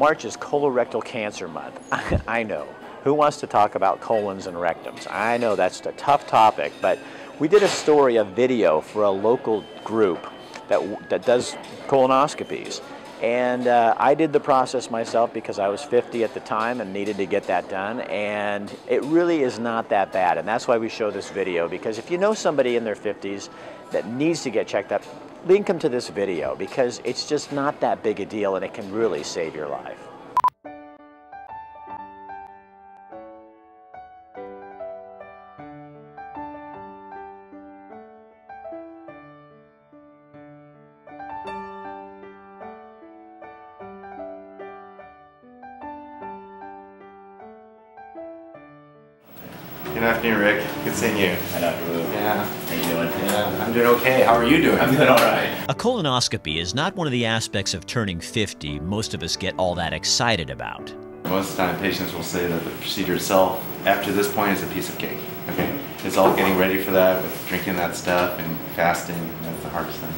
March is colorectal cancer month. I know. Who wants to talk about colons and rectums? I know that's a tough topic, but we did a story, a video for a local group that, that does colonoscopies. And uh, I did the process myself because I was 50 at the time and needed to get that done. And it really is not that bad. And that's why we show this video because if you know somebody in their 50s that needs to get checked up, link them to this video because it's just not that big a deal and it can really save your life. Good afternoon, Rick. Good seeing you. Hi, Dr. Wu. Yeah. How you doing? Yeah, I'm doing okay. How are you doing? I'm doing all right. A colonoscopy is not one of the aspects of turning 50 most of us get all that excited about. Most of the time, patients will say that the procedure itself, after this point, is a piece of cake. Okay? It's all getting ready for that with drinking that stuff and fasting. That's the hardest thing.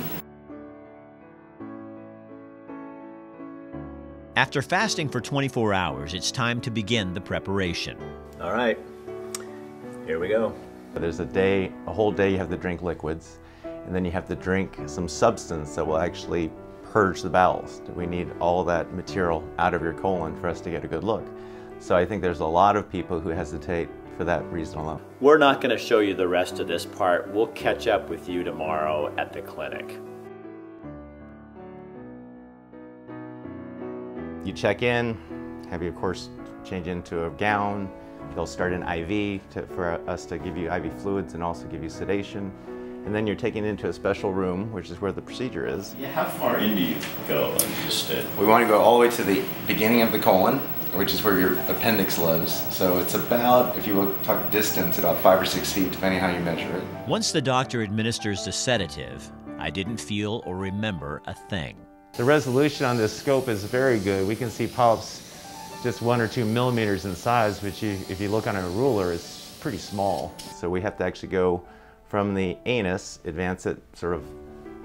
After fasting for 24 hours, it's time to begin the preparation. All right, here we go. There's a day, a whole day you have to drink liquids, and then you have to drink some substance that will actually purge the bowels. We need all that material out of your colon for us to get a good look. So I think there's a lot of people who hesitate for that reason alone. We're not going to show you the rest of this part. We'll catch up with you tomorrow at the clinic. You check in, have you of course change into a gown, they'll start an IV to, for us to give you IV fluids and also give you sedation. And then you're taken into a special room, which is where the procedure is. Yeah, how far in do you go? I'm just We want to go all the way to the beginning of the colon, which is where your appendix lives. So it's about, if you will talk distance, about five or six feet, depending how you measure it. Once the doctor administers the sedative, I didn't feel or remember a thing. The resolution on this scope is very good. We can see polyps just one or two millimeters in size, which you, if you look on a ruler is pretty small. So we have to actually go from the anus, advance it sort of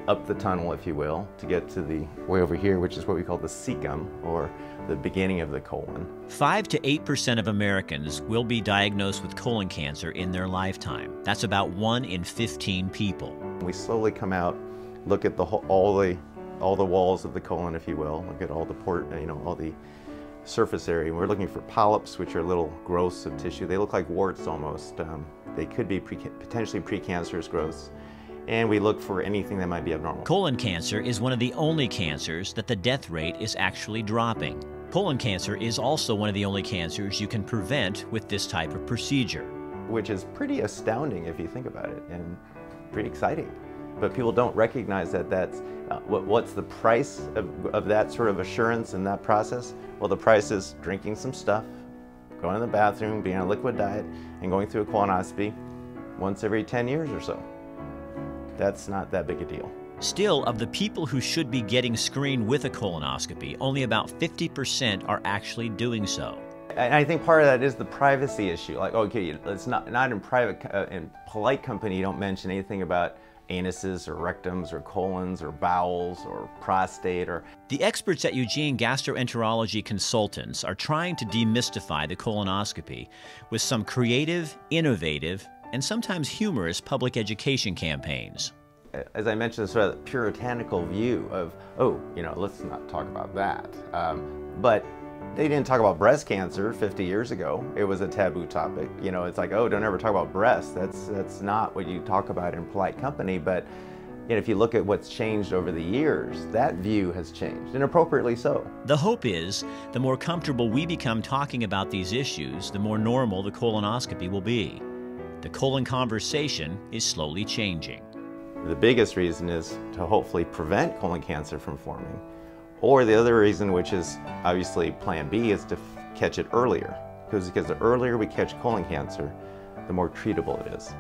up the tunnel, if you will, to get to the way over here, which is what we call the cecum, or the beginning of the colon. 5 to 8% of Americans will be diagnosed with colon cancer in their lifetime. That's about 1 in 15 people. We slowly come out, look at the whole, all the all the walls of the colon, if you will, look at all the port, you know, all the surface area. We're looking for polyps, which are little growths of tissue. They look like warts almost. Um, they could be pre potentially precancerous growths. And we look for anything that might be abnormal. Colon cancer is one of the only cancers that the death rate is actually dropping. Colon cancer is also one of the only cancers you can prevent with this type of procedure. Which is pretty astounding if you think about it, and pretty exciting. But people don't recognize that that's, uh, what, what's the price of, of that sort of assurance and that process? Well, the price is drinking some stuff, going to the bathroom, being on a liquid diet, and going through a colonoscopy once every 10 years or so. That's not that big a deal. Still, of the people who should be getting screened with a colonoscopy, only about 50% are actually doing so. And I think part of that is the privacy issue. Like, okay, it's not, not in private, uh, in polite company, you don't mention anything about anuses or rectums or colons or bowels or prostate or... The experts at Eugene Gastroenterology Consultants are trying to demystify the colonoscopy with some creative, innovative, and sometimes humorous public education campaigns. As I mentioned, sort of puritanical view of, oh, you know, let's not talk about that. Um, but they didn't talk about breast cancer 50 years ago. It was a taboo topic. You know, it's like, oh, don't ever talk about breasts. That's, that's not what you talk about in polite company. But you know, if you look at what's changed over the years, that view has changed, and appropriately so. The hope is the more comfortable we become talking about these issues, the more normal the colonoscopy will be. The colon conversation is slowly changing. The biggest reason is to hopefully prevent colon cancer from forming. Or the other reason, which is obviously plan B, is to catch it earlier. Because, because the earlier we catch colon cancer, the more treatable it is.